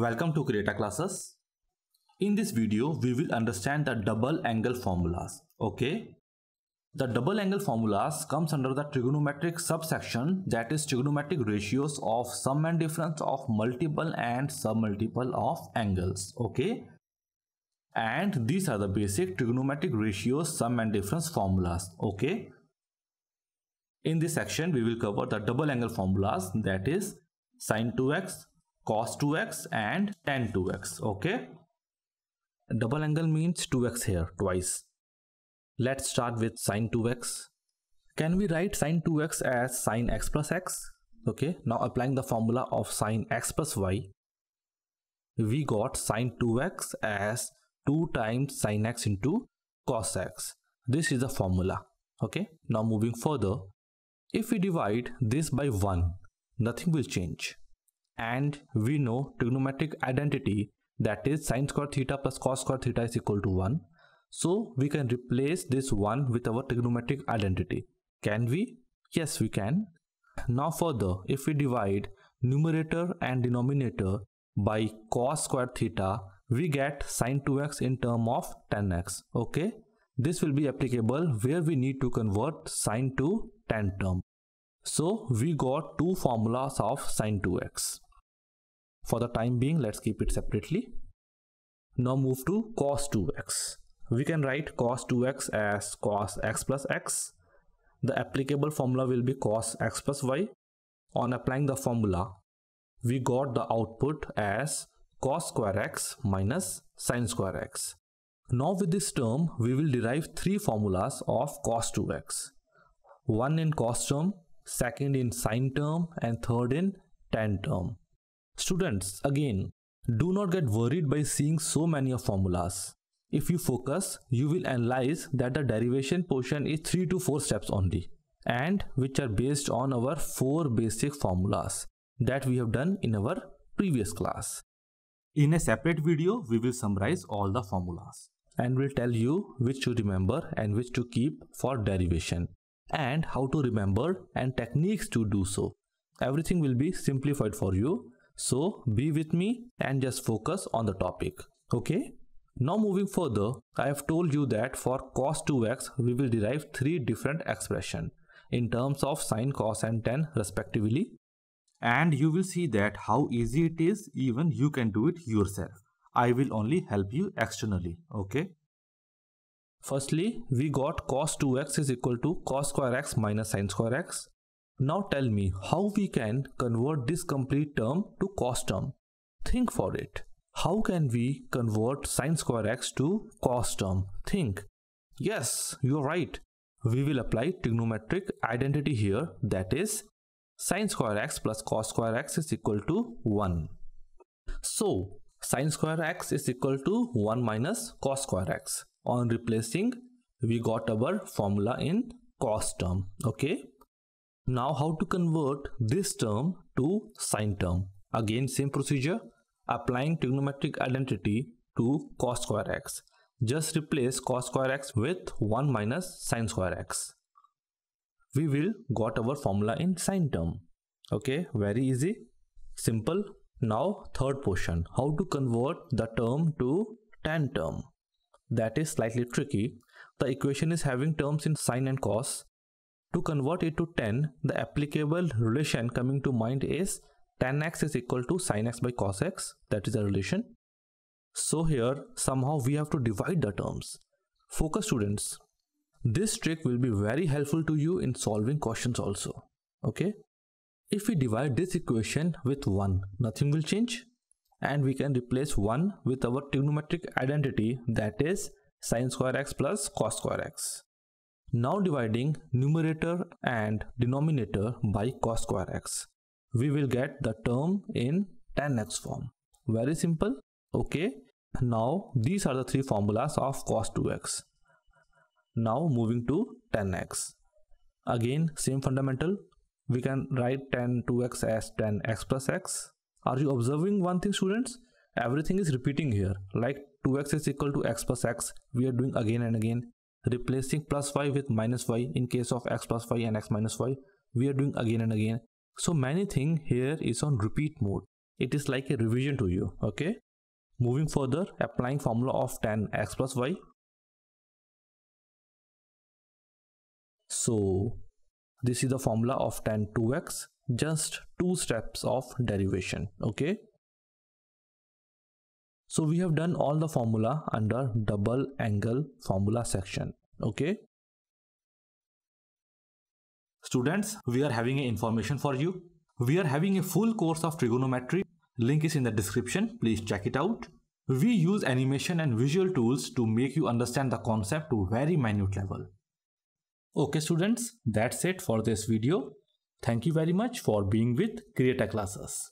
Welcome to Creata classes. In this video, we will understand the double angle formulas. Okay. The double angle formulas comes under the trigonometric subsection that is trigonometric ratios of sum and difference of multiple and submultiple of angles. Okay. And these are the basic trigonometric ratios sum and difference formulas. Okay. In this section, we will cover the double angle formulas that is sine 2x, cos 2x and tan 2x okay? Double angle means 2x here twice. Let's start with sine 2x can we write sine 2x as sine x plus x? Okay now applying the formula of sine x plus y. We got sine 2x as 2 times sine x into cos x. This is the formula okay? Now moving further. If we divide this by 1 nothing will change and we know trigonometric identity that is sine square theta plus cos square theta is equal to 1. So we can replace this 1 with our trigonometric identity. Can we? Yes, we can. Now further, if we divide numerator and denominator by cos square theta, we get sine 2x in term of tan x. Okay. This will be applicable where we need to convert sine to tan term. So we got two formulas of sine 2x. For the time being, let's keep it separately. Now move to cos 2x. We can write cos 2x as cos x plus x. The applicable formula will be cos x plus y. On applying the formula, we got the output as cos square x minus sine square x. Now with this term, we will derive three formulas of cos 2x. One in cos term, second in sine term and third in tan term. Students, again, do not get worried by seeing so many of formulas. If you focus, you will analyze that the derivation portion is 3 to 4 steps only and which are based on our 4 basic formulas that we have done in our previous class. In a separate video, we will summarize all the formulas and will tell you which to remember and which to keep for derivation and how to remember and techniques to do so. Everything will be simplified for you so be with me and just focus on the topic. Okay. Now moving further, I have told you that for cos 2x, we will derive three different expression in terms of sine, cos and tan respectively. And you will see that how easy it is, even you can do it yourself. I will only help you externally, okay? Firstly, we got cos 2x is equal to cos square x minus sine square x. Now tell me how we can convert this complete term to cos term. Think for it. How can we convert sine square x to cos term? Think. Yes, you're right. We will apply trigonometric identity here that is sine square x plus cos square x is equal to 1. So sine square x is equal to 1 minus cos square x. On replacing we got our formula in cos term. Okay. Now how to convert this term to sine term? Again same procedure applying trigonometric identity to cos square x. Just replace cos square x with 1 minus sine square x. We will got our formula in sine term. Okay, very easy, simple. Now third portion, how to convert the term to tan term. That is slightly tricky. The equation is having terms in sine and cos to convert it to tan, the applicable relation coming to mind is tan x is equal to sin x by cos x. That is a relation. So here somehow we have to divide the terms. Focus students. This trick will be very helpful to you in solving questions also. Okay. If we divide this equation with 1, nothing will change. And we can replace 1 with our trigonometric identity that is sin square x plus cos square x. Now dividing numerator and denominator by cos square x. We will get the term in tan x form. Very simple. Okay. Now these are the three formulas of cos 2x. Now moving to tan x. Again same fundamental. We can write tan 2x as tan x plus x. Are you observing one thing students? Everything is repeating here. Like 2x is equal to x plus x. We are doing again and again replacing plus y with minus y in case of x plus y and x minus y we are doing again and again. So many thing here is on repeat mode. It is like a revision to you okay? Moving further applying formula of tan x plus y. So this is the formula of tan 2x just two steps of derivation okay? So we have done all the formula under double angle formula section okay. Students we are having a information for you. We are having a full course of trigonometry. Link is in the description. Please check it out. We use animation and visual tools to make you understand the concept to very minute level. Okay students that's it for this video. Thank you very much for being with Creata classes